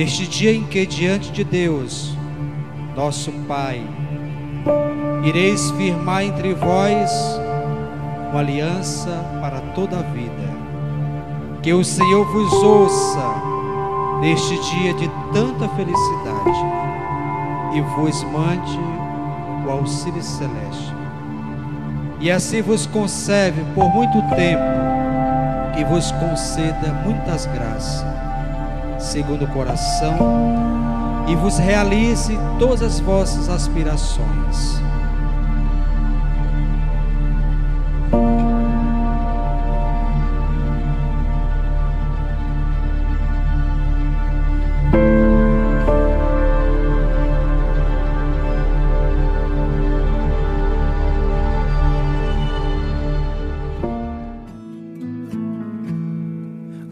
Neste dia em que diante de Deus, nosso Pai, ireis firmar entre vós uma aliança para toda a vida. Que o Senhor vos ouça neste dia de tanta felicidade e vos mande o auxílio celeste. E assim vos conserve por muito tempo e vos conceda muitas graças, segundo o coração, e vos realize todas as vossas aspirações.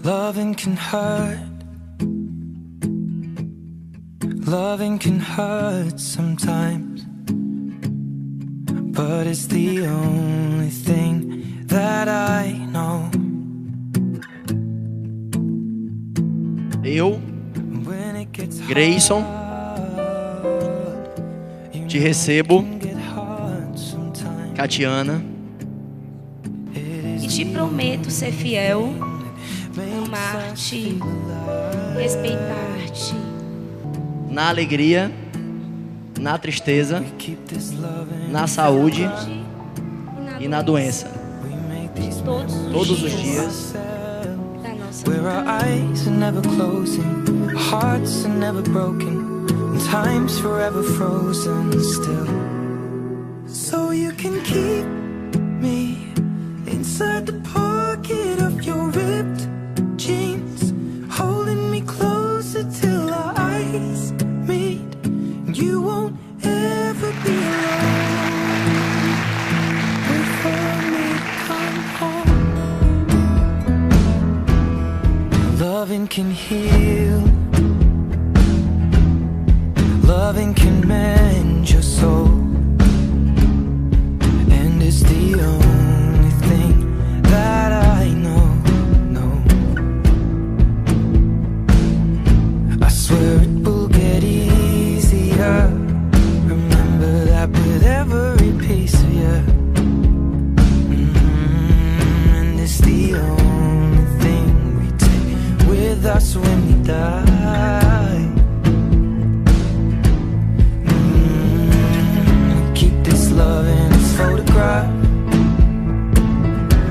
Loving can hurt. Loving can hurt sometimes. But it's the only thing that I know. Eu, Grayson, te recebo. Catiana, E te prometo ser fiel, amar-te, respeitar-te, na alegria, na tristeza, na saúde e na doença. todos os dias Where our eyes are never closing, our hearts are never broken, and time's forever frozen still. So you can keep Loving can mend when we die. Mm, keep this love in its photograph.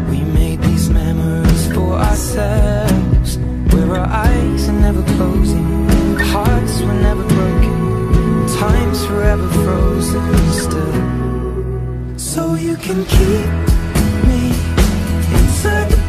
We made these memories for ourselves, where our eyes are never closing, hearts were never broken, time's forever frozen still. So you can keep me inside the